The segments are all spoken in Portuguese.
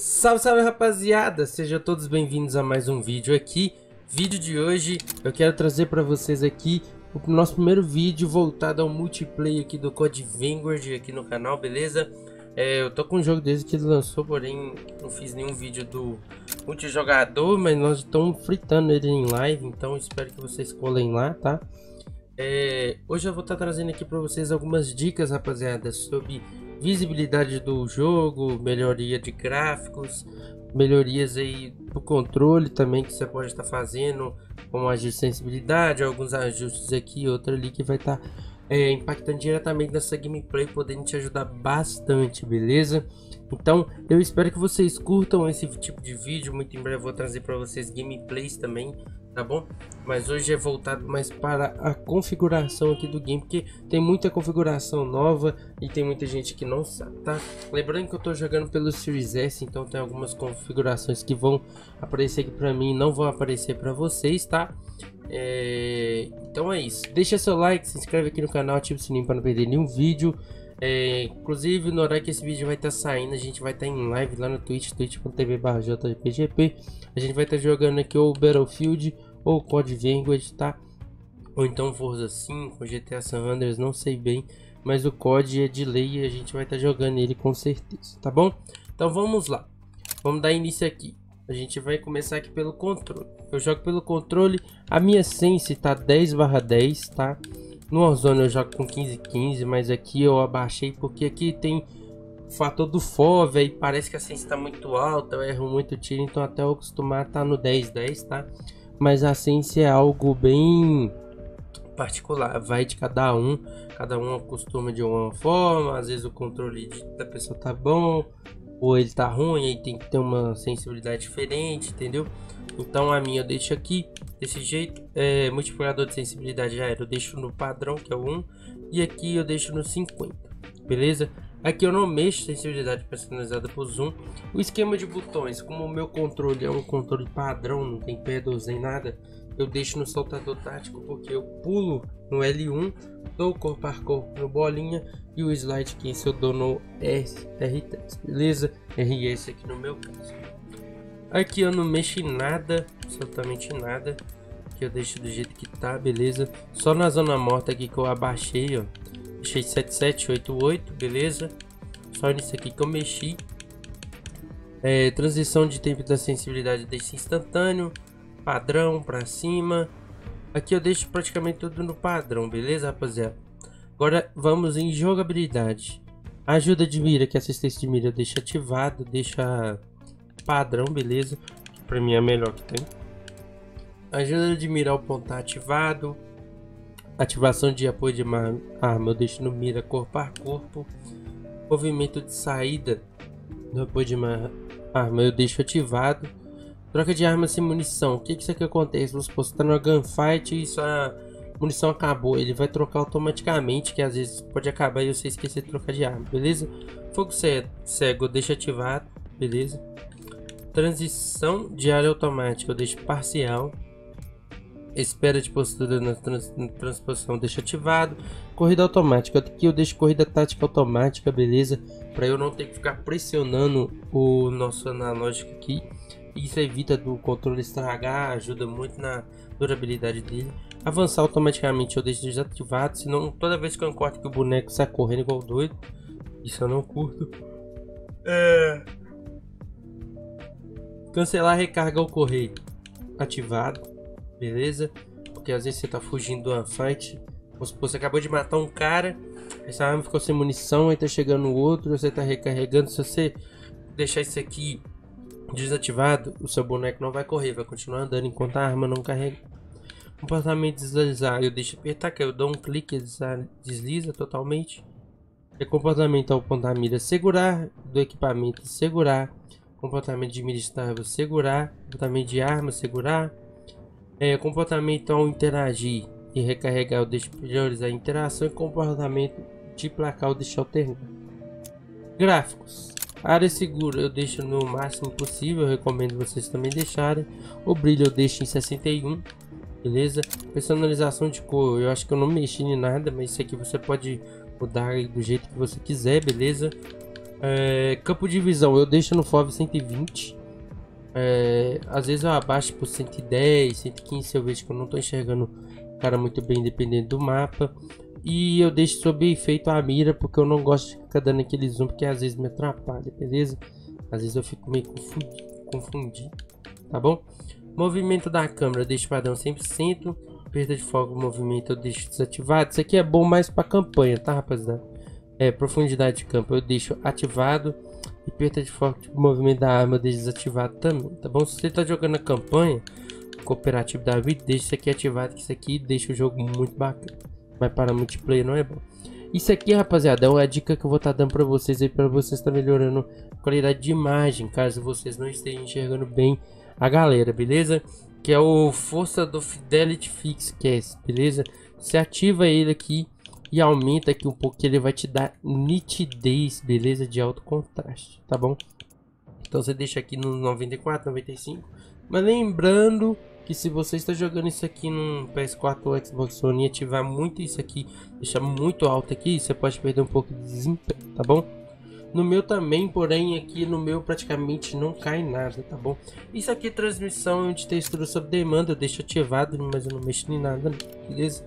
Salve, salve rapaziada, sejam todos bem-vindos a mais um vídeo aqui Vídeo de hoje, eu quero trazer para vocês aqui o nosso primeiro vídeo voltado ao multiplayer aqui do Code Vanguard aqui no canal, beleza? É, eu tô com um jogo desde que ele lançou, porém não fiz nenhum vídeo do multijogador, mas nós estamos fritando ele em live, então espero que vocês colhem lá, tá? É, hoje eu vou estar tá trazendo aqui para vocês algumas dicas, rapaziada, sobre visibilidade do jogo, melhoria de gráficos, melhorias aí do controle também que você pode estar fazendo, como agir sensibilidade, alguns ajustes aqui, outro ali que vai estar é, impactando diretamente nessa gameplay, podendo te ajudar bastante, beleza? Então, eu espero que vocês curtam esse tipo de vídeo, muito em breve eu vou trazer para vocês gameplays também, tá bom? Mas hoje é voltado mais para a configuração aqui do game, porque tem muita configuração nova e tem muita gente que não sabe, tá? Lembrando que eu tô jogando pelo Series S, então tem algumas configurações que vão aparecer aqui para mim e não vão aparecer para vocês, tá? É... Então é isso, deixa seu like, se inscreve aqui no canal, ativa o sininho para não perder nenhum vídeo. É, inclusive, no horário que esse vídeo vai estar tá saindo, a gente vai estar tá em live lá no Twitch, twitch.tv jpgp. A gente vai estar tá jogando aqui ou Battlefield ou Code Vanguard, tá? Ou então Forza 5, GTA San Andreas, não sei bem. Mas o COD é de lei e a gente vai estar tá jogando ele com certeza, tá bom? Então vamos lá. Vamos dar início aqui. A gente vai começar aqui pelo controle. Eu jogo pelo controle. A minha Sense tá 10 10, tá? No Warzone eu jogo com 15 15, mas aqui eu abaixei porque aqui tem o fator do FOV e parece que a sense está muito alta, eu erro muito tiro, então até eu acostumar tá no 10 10, tá? Mas a sense é algo bem particular, vai de cada um, cada um acostuma de uma forma, às vezes o controle da pessoa tá bom, ou ele tá ruim, aí tem que ter uma sensibilidade diferente, entendeu? Então a minha eu deixo aqui desse jeito. É, multiplicador de sensibilidade já era, eu deixo no padrão que é o 1 e aqui eu deixo no 50, beleza? Aqui eu não mexo sensibilidade personalizada por zoom. O esquema de botões, como o meu controle é um controle padrão, não tem pedals nem nada, eu deixo no soltador tático porque eu pulo no L1, dou corpo a corpo no bolinha e o slide que eu dou no R3, beleza? RS aqui no meu caso. Aqui eu não mexo em nada, absolutamente nada. Aqui eu deixo do jeito que tá, beleza? Só na zona morta aqui que eu abaixei, ó. Deixei 7788, beleza? Só nisso aqui que eu mexi. É, transição de tempo da sensibilidade deixo instantâneo. Padrão pra cima. Aqui eu deixo praticamente tudo no padrão, beleza, rapaziada? Agora vamos em jogabilidade. Ajuda de mira, que assistência de mira eu deixo ativado, deixa padrão, beleza? Que pra mim é melhor que tem. Ajuda de mirar o ponto ativado. Ativação de apoio de arma eu deixo no mira corpo a corpo. Movimento de saída do apoio de arma eu deixo ativado. Troca de arma sem munição. O que, que isso aqui acontece? Vamos supor, você tá numa gunfight e sua munição acabou. Ele vai trocar automaticamente, que às vezes pode acabar e você esquecer de trocar de arma, beleza? Fogo cego, deixa ativado, beleza? Transição de área automática eu deixo parcial. Espera de postura na, trans, na transposição deixo ativado. Corrida automática. Aqui eu deixo corrida tática automática, beleza? Para eu não ter que ficar pressionando o nosso analógico aqui. Isso evita do controle estragar, ajuda muito na durabilidade dele. Avançar automaticamente eu deixo desativado, senão toda vez que eu encontro que o boneco sai correndo igual doido. Isso eu não curto. É... Cancelar recarga ao correio. Ativado. Beleza? Porque às vezes você tá fugindo uma fight. Você acabou de matar um cara. Essa arma ficou sem munição. Aí tá chegando outro. Você tá recarregando. Se você deixar isso aqui desativado, o seu boneco não vai correr. Vai continuar andando enquanto a arma não carrega. Comportamento deslizar. Eu deixo apertar. Que eu dou um clique e desliza totalmente. É comportamento ao apontar a mira. Segurar do equipamento. Segurar comportamento de mira estável, segurar, comportamento de arma, segurar, é, comportamento ao interagir e recarregar, eu deixo priorizar a interação e comportamento de placar, eu deixo alternar. Gráficos. Área segura eu deixo no máximo possível, recomendo vocês também deixarem. O brilho eu deixo em 61, beleza? Personalização de cor, eu acho que eu não mexi em nada, mas isso aqui você pode mudar do jeito que você quiser, beleza? É, campo de visão eu deixo no FOV 120. É, às vezes eu abaixo por 110, 115 se eu vejo que eu não estou enxergando cara muito bem dependendo do mapa. E eu deixo sob efeito a mira porque eu não gosto de ficar dando aquele zoom porque às vezes me atrapalha, beleza? Às vezes eu fico meio confundido, confundido tá bom? Movimento da câmera deixo padrão 100%. Perda de foco, movimento eu deixo desativado. Isso aqui é bom mais para campanha, tá rapaziada? É, profundidade de campo eu deixo ativado. E perda de foco, tipo, movimento da arma eu deixo desativado também, tá bom? Se você tá jogando a campanha, cooperativo da vida, deixa isso aqui ativado, que isso aqui deixa o jogo muito bacana. Mas para multiplayer não é bom. Isso aqui, rapaziada, é uma dica que eu vou estar tá dando para vocês aí, para vocês estar tá melhorando a qualidade de imagem, caso vocês não estejam enxergando bem a galera, beleza? Que é o Força do Fidelity Fix Cast, beleza? Você ativa ele aqui e aumenta aqui um pouco que ele vai te dar nitidez, beleza? De alto contraste, tá bom? Então você deixa aqui no 94, 95. Mas lembrando que se você está jogando isso aqui no PS4 ou Xbox One e ativar muito isso aqui, deixar muito alto aqui, você pode perder um pouco de desempenho, tá bom? No meu também, porém aqui no meu praticamente não cai nada, tá bom? Isso aqui é transmissão de textura sob demanda, eu deixo ativado, mas eu não mexo em nada, beleza?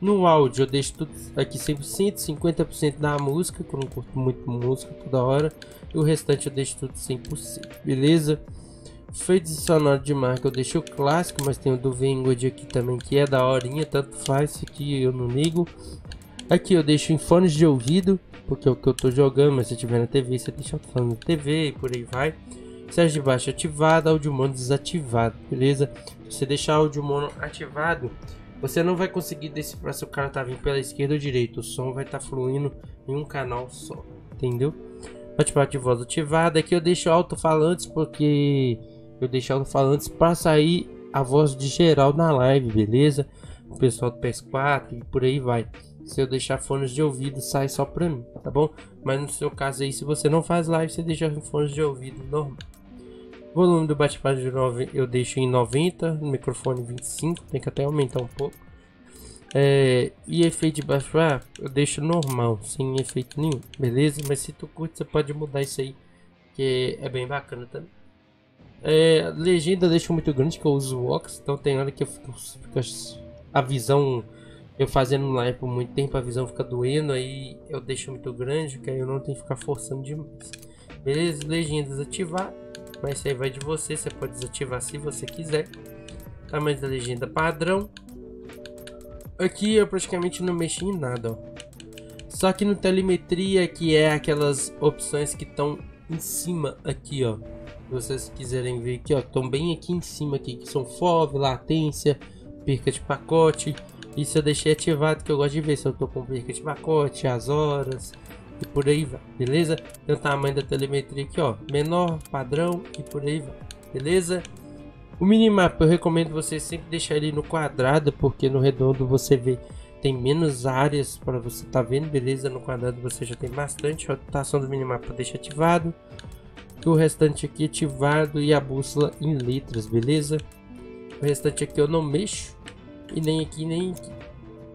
No áudio eu deixo tudo aqui 100%, 50% da música, que eu não curto muito música toda hora. E o restante eu deixo tudo 100%, beleza? Feitos sonoro de marca eu deixo o clássico, mas tem o do Vanguard aqui também, que é da horinha, tanto faz, aqui eu não ligo. Aqui eu deixo em fones de ouvido, porque é o que eu tô jogando, mas se tiver na TV, você deixa falando na TV e por aí vai. Série de baixo ativado, áudio mono desativado, beleza? Se você deixar áudio mono ativado, você não vai conseguir decifrar se o cara tá vindo pela esquerda ou direita. O som vai estar tá fluindo em um canal só, entendeu? Bate-papo de voz ativado. Aqui eu deixo alto-falantes porque eu deixo alto-falantes para sair a voz de geral na live, beleza? O pessoal do PS4 e por aí vai se eu deixar fones de ouvido, sai só pra mim, tá bom? Mas no seu caso aí, se você não faz live, você deixa fones de ouvido normal. Volume do bate-papo de 9 eu deixo em 90, no microfone 25, tem que até aumentar um pouco. É, e efeito de baixo ah, eu deixo normal, sem efeito nenhum, beleza? Mas se tu curte, você pode mudar isso aí, que é bem bacana também. É, legenda eu deixo muito grande, que eu uso o Ox, então tem hora que eu fico, fico a visão eu fazendo live por muito tempo, a visão fica doendo, aí eu deixo muito grande, que aí eu não tenho que ficar forçando demais. Beleza? Legenda desativar, mas isso aí vai de você, você pode desativar se você quiser. Tamanho da legenda padrão. Aqui eu praticamente não mexi em nada, ó. Só que no telemetria, que é aquelas opções que estão em cima aqui, ó. Vocês quiserem ver aqui, ó, estão bem aqui em cima aqui, que são FOV, latência, perca de pacote, isso eu deixei ativado que eu gosto de ver se eu tô com perca de pacote, as horas e por aí vai, beleza? Tem o tamanho da telemetria aqui, ó, menor, padrão e por aí vai, beleza? O minimapa eu recomendo você sempre deixar ele no quadrado, porque no redondo você vê tem menos áreas para você tá vendo, beleza? No quadrado você já tem bastante, a rotação do minimapa deixa ativado. O restante aqui ativado e a bússola em letras, beleza? O restante aqui eu não mexo, e nem aqui nem aqui.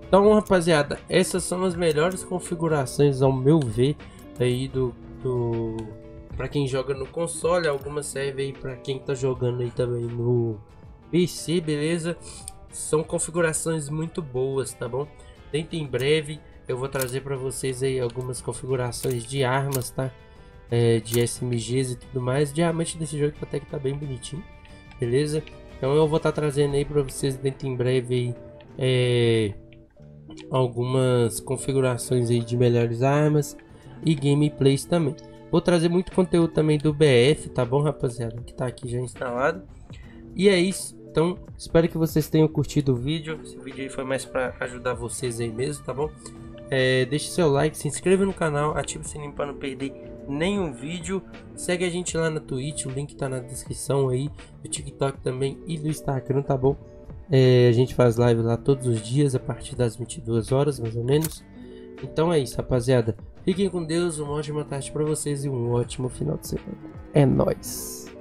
Então, rapaziada, essas são as melhores configurações ao meu ver aí do, do para quem joga no console, algumas servem aí para quem tá jogando aí também no PC, beleza? São configurações muito boas, tá bom? Dentro em breve eu vou trazer para vocês aí algumas configurações de armas, tá? É, de SMGs e tudo mais. Diamante desse jogo até que tá bem bonitinho, beleza? Então eu vou estar tá trazendo aí para vocês dentro em breve aí, é, algumas configurações aí de melhores armas e gameplays também. Vou trazer muito conteúdo também do BF, tá bom rapaziada? Que tá aqui já instalado. E é isso. Então, espero que vocês tenham curtido o vídeo. Esse vídeo aí foi mais para ajudar vocês aí mesmo, tá bom? É, deixe seu like, se inscreva no canal, ative o sininho para não perder nenhum vídeo. Segue a gente lá na Twitch, o link tá na descrição aí, do TikTok também e do Instagram, tá bom? É, a gente faz live lá todos os dias a partir das 22 horas, mais ou menos. Então é isso, rapaziada. Fiquem com Deus, uma ótima tarde para vocês e um ótimo final de semana. É nóis!